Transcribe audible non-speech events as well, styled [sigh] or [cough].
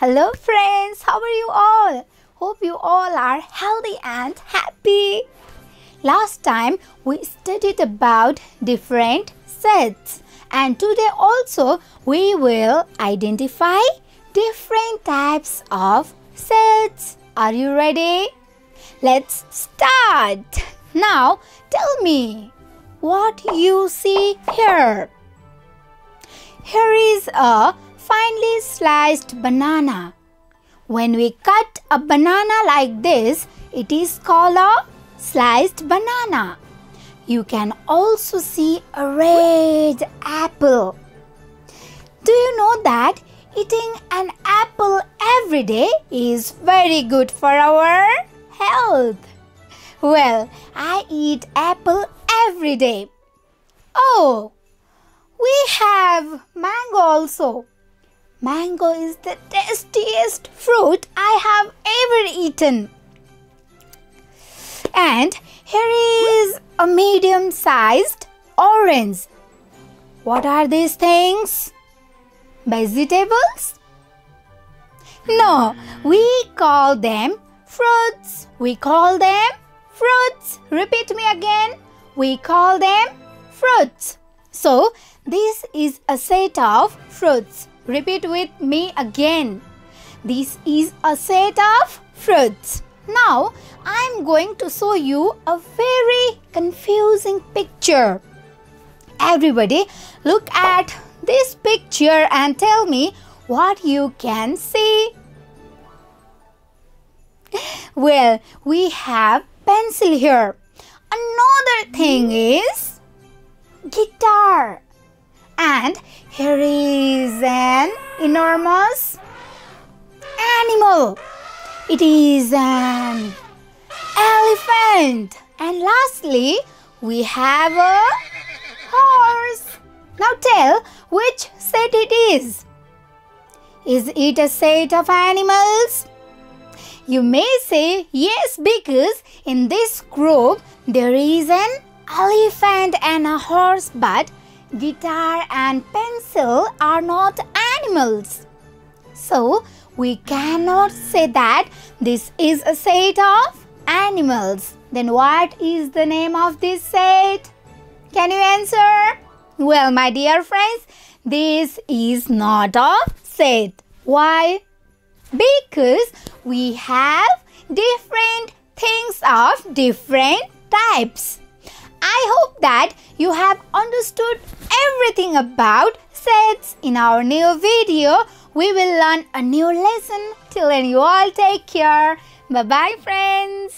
Hello, friends. How are you all? Hope you all are healthy and happy. Last time we studied about different sets, and today also we will identify different types of sets. Are you ready? Let's start. Now tell me what you see here. Here is a finely sliced banana. When we cut a banana like this, it is called a sliced banana. You can also see a red apple. Do you know that eating an apple every day is very good for our health? Well, I eat apple every day. Oh, we have mango also. Mango is the tastiest fruit I have ever eaten. And here is a medium sized orange. What are these things? Vegetables? No, we call them fruits. We call them fruits. Repeat me again. We call them fruits. So, this is a set of fruits. Repeat with me again. This is a set of fruits. Now, I am going to show you a very confusing picture. Everybody, look at this picture and tell me what you can see. [laughs] Well, we have pencil here. Another thing is here is an enormous animal. It is an elephant. And lastly, we have a horse. Now tell which set it is. Is it a set of animals? You may say yes because in this group there is an elephant and a horse but guitar and pencil are not animals. So, we cannot say that this is a set of animals. Then what is the name of this set? Can you answer? Well, my dear friends, this is not a set. Why? Because we have different things of different types. I hope that you have understood everything about sets in our new video. We will learn a new lesson. Till then, you all take care. Bye bye, friends.